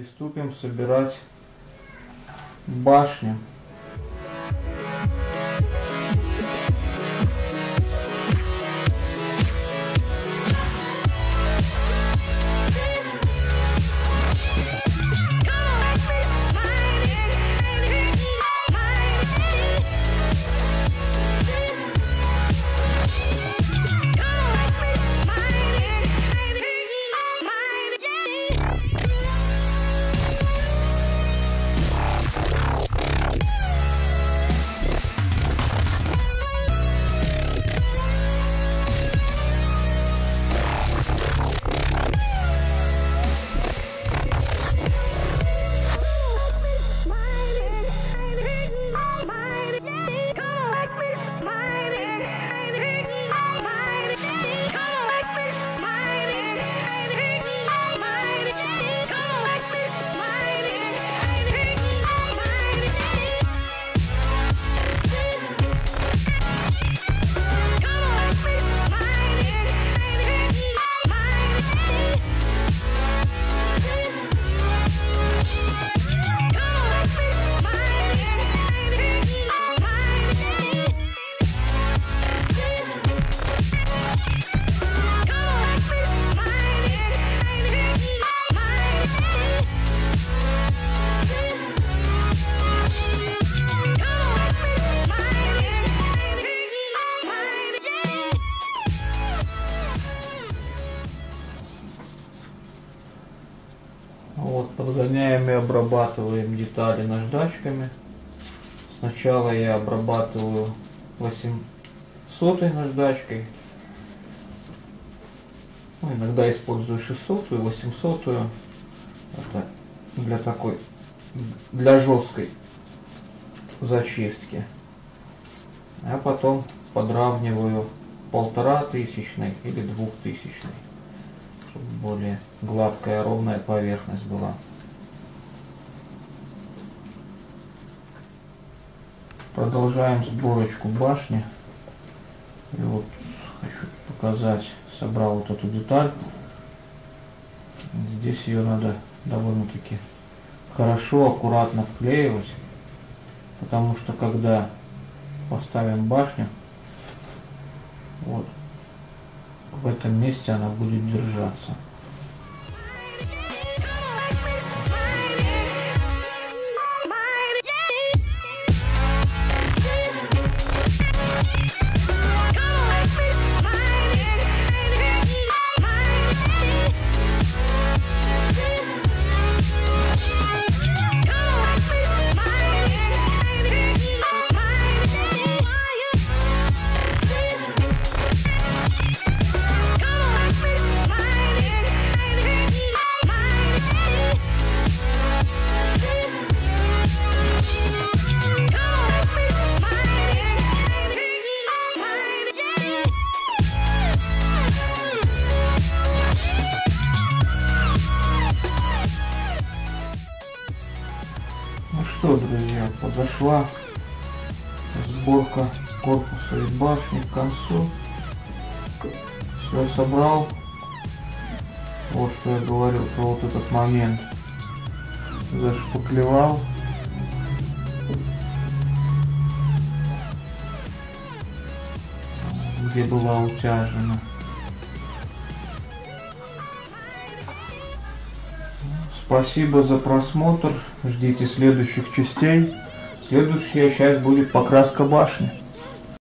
Приступим собирать башню. Вот, подгоняем и обрабатываем детали наждачками. Сначала я обрабатываю 800 наждачкой. Ну, иногда использую 600 и 800 это для такой для жесткой зачистки а потом подравниваю полтора тысячной или двухтысячной чтобы более гладкая ровная поверхность была. Продолжаем сборочку башни. И вот хочу показать собрал вот эту деталь. Здесь ее надо довольно-таки хорошо аккуратно вклеивать потому что когда поставим башню вот в этом месте она будет держаться что, друзья, подошла сборка корпуса и башни к концу. Все собрал. Вот что я говорил про вот этот момент. Зашпаклевал. Где была утяжена. Спасибо за просмотр. Ждите следующих частей. Следующая часть будет покраска башни.